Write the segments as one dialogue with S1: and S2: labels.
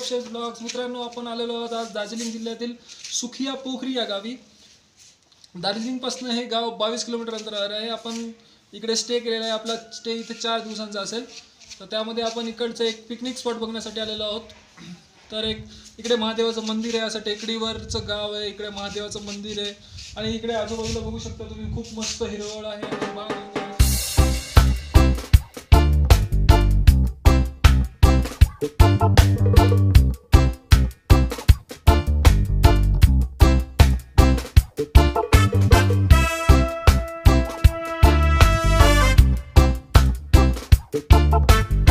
S1: Channel शेष blogs मित्रांनो आपण आलेलो आहोत आज दार्जिलिंग जिल्ह्यातील सुखिया पोखरी या गावी. दार्जिलिंगपासून हे गाव बावीस किलोमीटर अंतरावर आहे. आपण इकडे स्टे केलेला आहे. आपला स्टे इथे चार दिवसांचा असेल. तर त्यामध्ये आपण इकडचं एक पिकनिक स्पॉट बघण्यासाठी आलेलो आहोत. तर एक इकडे महादेवाचं मंदिर आहे. असं टेकडीवरचं गाव आहे. इकडे महादेवाचं मंदिर आहे. आणि इकडे आजूबाजूला बघू शकता तुम्ही खूप मस्त हिरवळ आहे आणि बाग आहे. मित्रांनो,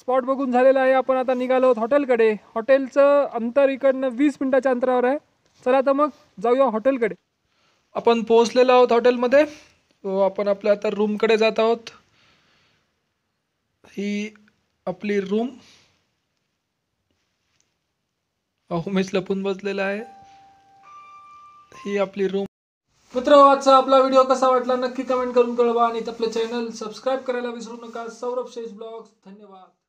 S1: स्पॉट बघून झालेला आहे. आपण आता निघालो आहोत हॉटेलकडे. हॉटेलचं अंतर इकडनं वीस मिनिटाच्या अंतरावर आहे. चला आता मग जाऊया हॉटेलकडे. आपण पोहोचलेलो आहोत हॉटेलमध्ये. आपण आपल्या आता रूमकडे जात आहोत. ही आपली रूम. उमेश लपून बसलेला आहे. ही आपली रूम. मित्र आजचा आपला व्हिडिओ कसा वाटला नक्की कमेंट करून कळवा आणि आपलं चॅनल सबस्क्राईब करायला विसरू नका. सौरभ शेष ब्लॉग्स. धन्यवाद.